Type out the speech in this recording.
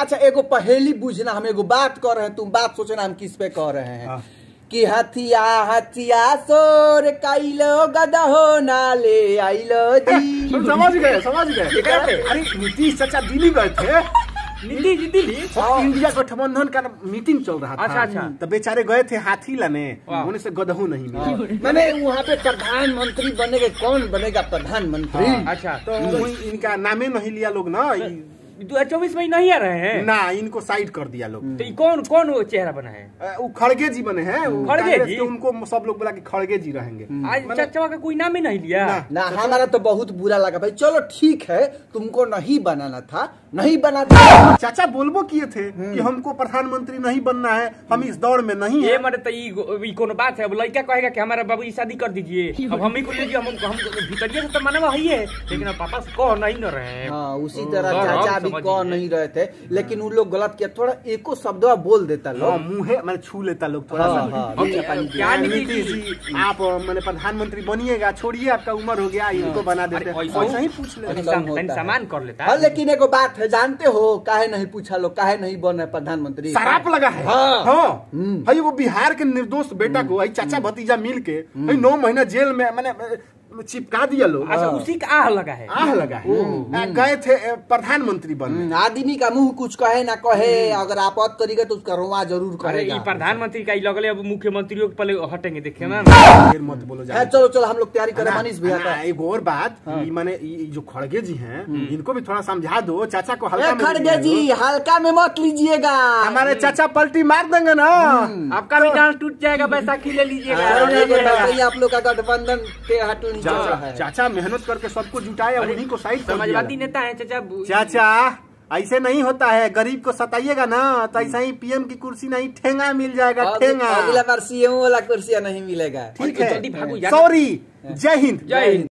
अच्छा एगो पहेली बुझना हम एगो बात कर रहे हैं तुम बात सोचना हम किस पे कह रहे हैं? हाँ। कि हथिया हथिया सोर काइलो गदहो नाले आइलो जी। समझ गए समझ गए। अरे नीतीश चाचा दिल्ली गए थे। जी दिल्ली? इंडिया गठबंधन का मीटिंग चल रहा था। अच्छा, अच्छा। तो बेचारे गए थे हाथी लाने। उन्हें से गदहू नहीं मिला। मैंने वहाँ पे प्रधानमंत्री बनेगा कौन बनेगा प्रधानमंत्री? अच्छा तो इनका नामे नहीं लिया लोग ना दो चौबीस में नहीं आ रहे हैं। ना इनको साइड कर दिया लोग। तो कौन कौन वो चेहरा बना है? वो खड़गे जी बने हैं। खड़गे जी? उनको सब लोग बोला कि खड़गे जी रहेंगे। आज चचा का कोई नाम ही नहीं लिया। ना। ना हमारा तो बहुत बुरा लगा। भाई चलो ठीक है तुमको नहीं बनाना था नहीं बनाना चाचा बोलबो किए थे कि हमको प्रधानमंत्री नहीं बनना है हम इस दौड़ में नहीं ये है। मरे तो बात है। अब लड़का कहेगा कि हमारा बाबू शादी कर दीजिए। अब हम ही को लीजिए हम हम भीतरिया से तो मानवा ही है। लेकिन पापा से कह नहीं न रहे। हैं हाँ उसी तरह चाचा भी समझ कह नहीं रहे थे लेकिन उन लोग गलत किया थोड़ा एको शब्द बोल देता हाँ, लोग मुंहे मैंने छू लेता लोग थोड़ा हाँ, सा। हाँ। नीतीश जी आप मैंने प्रधानमंत्री बनिएगा छोड़िए आपका उम्र हो गया इनको बना देते। हैं। ही पूछ ले है। सामान कर लेता। हाँ। लेकिन एगो बात है जानते हो काहे नहीं पूछा लोग काहे नहीं बने प्रधानमंत्री शराब लगा है? हाँ। हाँ। हम्म। भाई वो बिहार के निर्दोष बेटा को भाई चाचा भतीजा मिल के नौ महीना जेल में मैंने चिपका दिया लोग। अच्छा उसी का आह लगा है। आह लगा है। गए थे प्रधानमंत्री बनने। हम्म, आदमी का मुँह कुछ कहे ना कहे अगर आपत करेगा तो उसका रोआ ज़रूर अरे करेगा। प्रधानमंत्री का ही लगले अब मुख्यमंत्रियों के पहले हटेंगे देखे ना। फिर मत बोलो जाए चलो चलो हम लोग तैयारी करें मनीष भैया का। एक और बात मैंने जो खड़गे जी है इनको भी थोड़ा समझा दो चाचा को हल्का खड़गे जी हल्का में मत लीजिएगा। हमारे चाचा पलटी मार देंगे ना। आपका भी डांस टूट जाएगा बैसाखी ले लीजिएगा। आप लोग का गठबंधन के हाथों नीचे चाचा है। चाचा मेहनत करके सबको जुटाया उन्हीं को साइड समाजवादी नेता है चाचा चाचा ऐसे नहीं होता है। गरीब को सताइएगा ना तो ऐसा ही पीएम की कुर्सी नहीं ठेंगा मिल जाएगा ठेंगा। अगला बार सीएम वाला कुर्सी नहीं मिलेगा। ठीक है। सॉरी जय हिंद। जय हिंद।